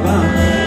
吧。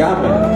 Yahweh.